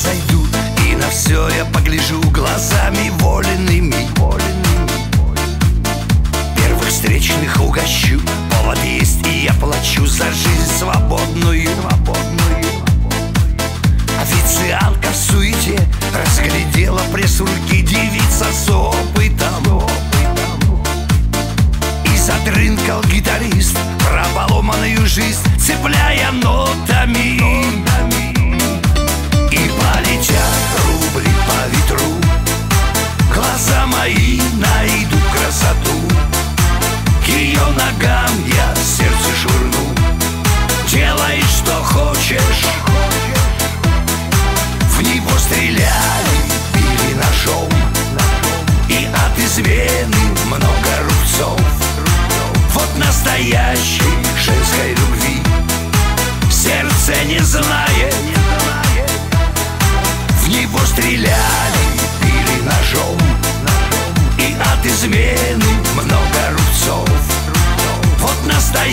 зайду И на все я погляжу глазами воленными. Первых встречных угощу Повод есть и я плачу за жизнь свободную. Официантка в суете Разглядела пресс-руки девица с опытом. Затрынкал гитарист Про поломанную жизнь Цепляя нотами красоту К ее ногам я сердце швырну. Делай, что хочешь. В него стреляли, били ножом. И от измены много рубцов. Вот настоящей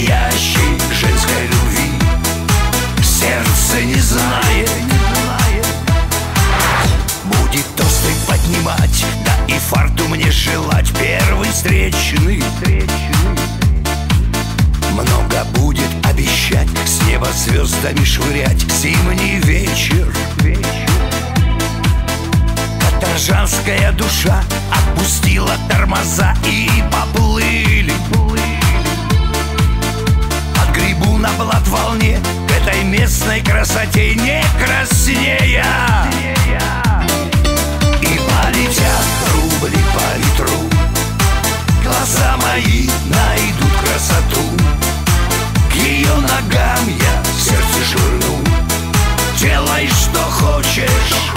настоящей женской любви. Сердце не знает. Будет тосты поднимать Да и фарту мне желать. Первый встречный. Много будет обещать С неба звездами швырять. Зимний вечер. Каторжанская душа Отпустила тормоза И поплыли красоте Не краснея И полетят рубли по ветру. Глаза мои найдут красоту. К ее ногам я сердце швырну. Делай, что хочешь.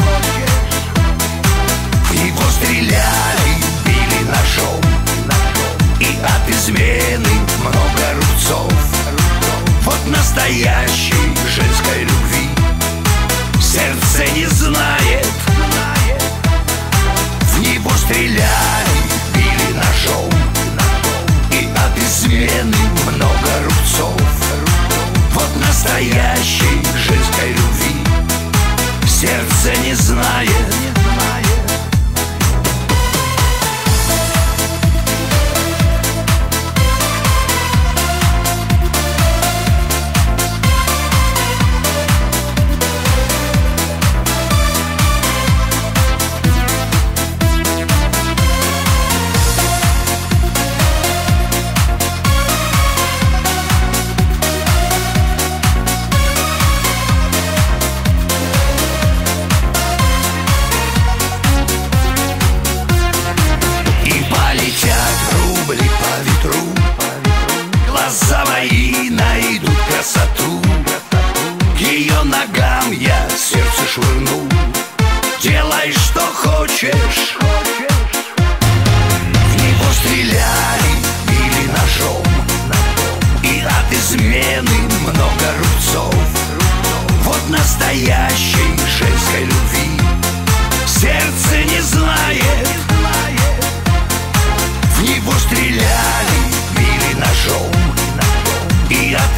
В него стреляли, били ножом. И от измены много рубцов. Вот настоящей стреляли, били ножом. И от измены много рубцов. Вот настоящей женской любви. Сердце не знает красоту. К ее ногам я сердце швырну. Делай, что хочешь. В него стреляли, били ножом. И от измены много рубцов. Вот настоящей женской любви Сердце не знает. В него стреляли, били ножом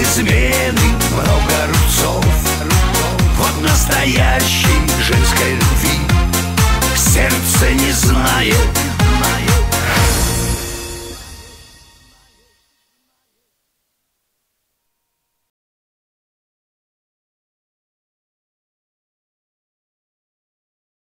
измены много рубцов. Вот настоящей женской любви. Сердце не знает